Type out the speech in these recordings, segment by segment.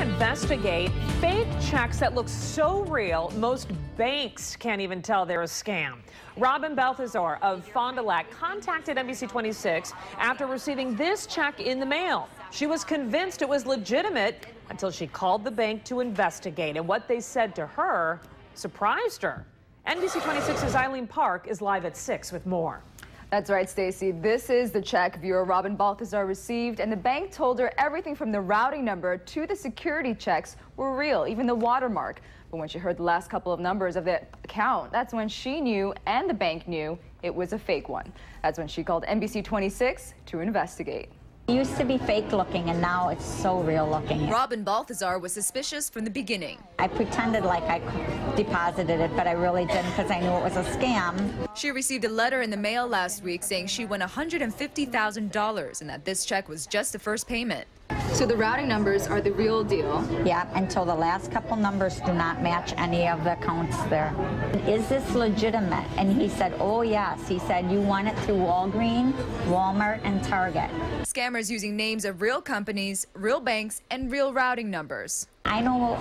Investigate fake checks that look so real, most banks can't even tell they're a scam. Robin Balthazar of Fond du Lac contacted NBC 26 after receiving this check in the mail. She was convinced it was legitimate until she called the bank to investigate, and what they said to her surprised her. NBC 26's Eileen Park is live at 6 with more. That's right, Stacy. This is the check viewer Robin Balthazar received, and the bank told her everything from the routing number to the security checks were real, even the watermark. But when she heard the last couple of numbers of the account, that's when she knew and the bank knew it was a fake one. That's when she called NBC 26 to investigate. It used to be fake looking and now it's so real looking. Robin Balthazar was suspicious from the beginning. I pretended like I deposited it, but I really didn't because I knew it was a scam. She received a letter in the mail last week saying she won $150,000 and that this check was just the first payment. So the routing numbers are the real deal? Yeah, until the last couple numbers do not match any of the accounts there. Is this legitimate? And he said, oh yes. He said, you want it through Walgreens, Walmart, and Target. Scammers using names of real companies, real banks, and real routing numbers. I know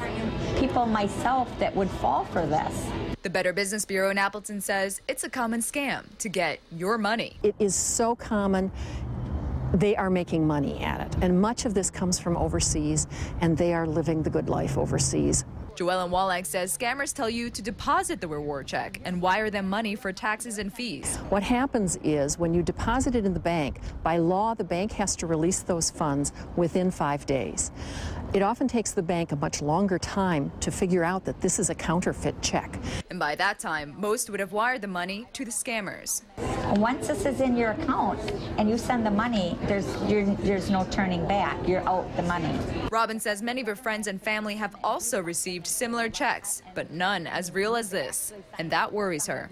people myself that would fall for this. The Better Business Bureau in Appleton says it's a common scam to get your money. It is so common they are making money at it. And much of this comes from overseas, and they are living the good life overseas. Joellen Wallach says scammers tell you to deposit the reward check and wire them money for taxes and fees. What happens is when you deposit it in the bank, by law, the bank has to release those funds within five days. It often takes the bank a much longer time to figure out that this is a counterfeit check. And by that time, most would have wired the money to the scammers. Once this is in your account and you send the money, there's there's no turning back. You're out the money. Robin says many of her friends and family have also received similar checks, but none as real as this, and that worries her.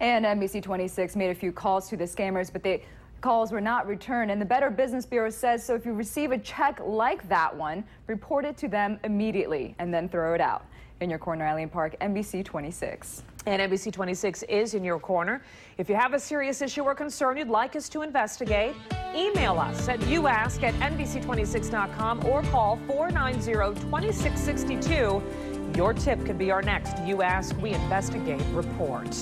And NBC 26 made a few calls to the scammers, but they Calls were not returned, and the Better Business Bureau says so if you receive a check like that one, report it to them immediately and then throw it out. In your corner, Eileen Park, NBC 26. And NBC 26 is in your corner. If you have a serious issue or concern you'd like us to investigate, email us at uask at NBC26.com or call 490-2662. Your tip could be our next You Ask, We Investigate report.